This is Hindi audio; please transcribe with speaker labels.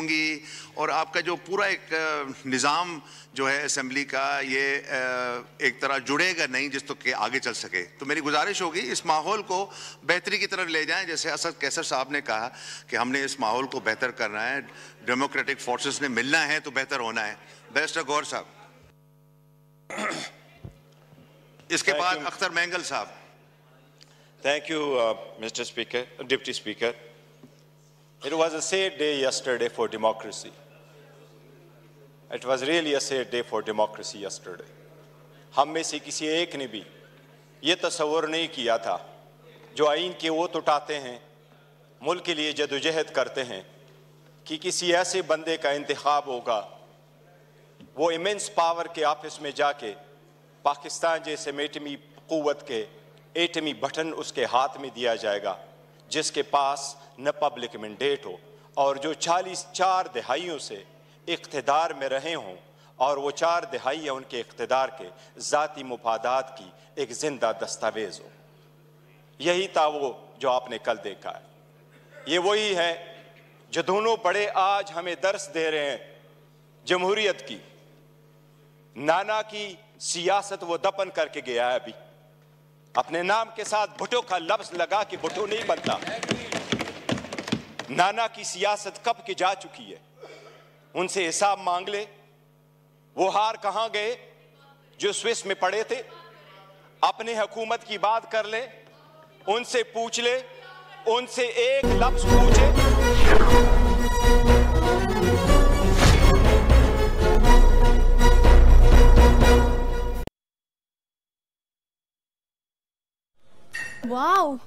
Speaker 1: होंगी और आपका जो पूरा एक निज़ाम जो है असम्बली का ये एक तरह जुड़ेगा नहीं जिस तो के आगे चल सके। तो मेरी गुजारिश होगी इस माहौल को बेहतरी की तरफ़ ले जाएँ। जैसे असद कैसर साहब ने कहा कि हमने इस माहौल को बेहतर करना है डेमोक्रेटिक फोर्सेस ने मिलना है तो बेहतर होना है। बेस्ट गौर साहब। इसके बाद अख्तर मैंगल साहब।
Speaker 2: Thank you mister speaker deputy speaker it was a sad day yesterday for democracy it was really a sad day for democracy yesterday. हम में से किसी एक ने भी ये तस्वर नहीं किया था, जो आइन के वो उठाते हैं, मुल्क के लिए जदोजहद करते हैं, कि किसी ऐसे बंदे का इंतखब होगा। वो इमेंस पावर के ऑफ़िस में जाके पाकिस्तान जैसे एटमी क़वत के, एटमी बटन उसके हाथ में दिया जाएगा। जिसके पास न पब्लिक मैंडेट हो, और जो चालीस चार दहाइयों से इकतदार में रहे हों, और वो चार दहाइयाँ उनके इकतदार के, ज़ाती मुफादात की एक ज़िंदा दस्तावेज़ हो। यही था वो जो आपने कल देखा है। ये वही है जो दोनों बड़े आज हमें दर्श दे रहे हैं, जमहूरियत की। नाना की सियासत वो दफन करके गया है अभी। अपने नाम के साथ भुटो का लफ्ज लगा कि भुटो नहीं बनता। नाना की सियासत कब की जा चुकी है? उनसे हिसाब मांग ले। वो हार कहाँ गए? जो स्विस में पड़े थे। अपने हुकूमत की बात कर ले। उनसे पूछ ले। उनसे एक लफ्ज पूछे।
Speaker 3: Wow!